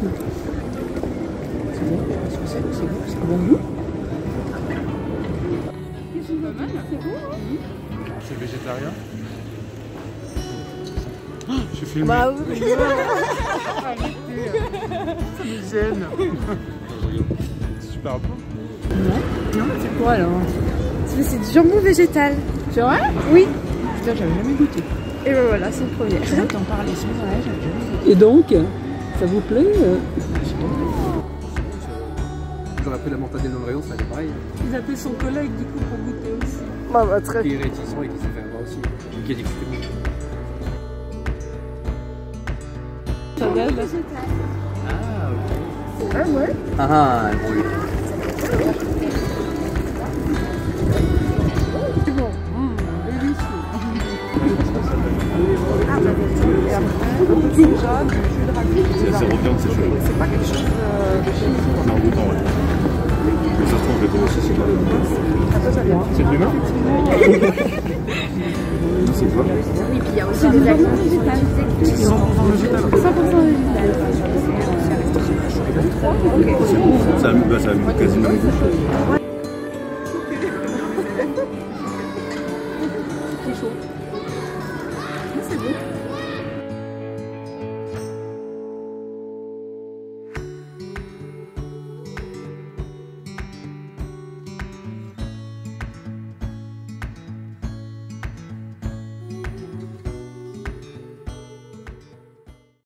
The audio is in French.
C'est bon Qu'est-ce que c'est C'est bon C'est bon goût C'est végétarien Ah, Je suis filmé. Bah oui. Ça me gêne. C'est super bon. Non, c'est quoi alors C'est c'est du jambon végétal. C'est vrai Oui. Putain, j'avais jamais goûté. Et ben voilà, c'est le premier. Je vais t'en parler j'avais jamais goûté. Et donc, ça vous plaît euh J'aurais pris la mortadelle dans le rayon, ça allait pareil. Il appelait son collègue du coup pour goûter aussi. Bah, bah, très Qui est réticent et qui s'est fait avoir aussi. Qui a dit que c'était bon. Va Ah, ok. Ah ouais Ah ah, bon. C'est c'est reviande, c'est chelou. C'est pas quelque chose euh, de chimique. Un goûtant, ouais. Mais ça se trouve, aussi, c'est Après. C'est de l'humain C'est quoi Oui, puis il y a aussi jambon végétal. C'est 100% végétal. 100% végétal. C'est bon, ça a, bah, quasiment chaud. 四组。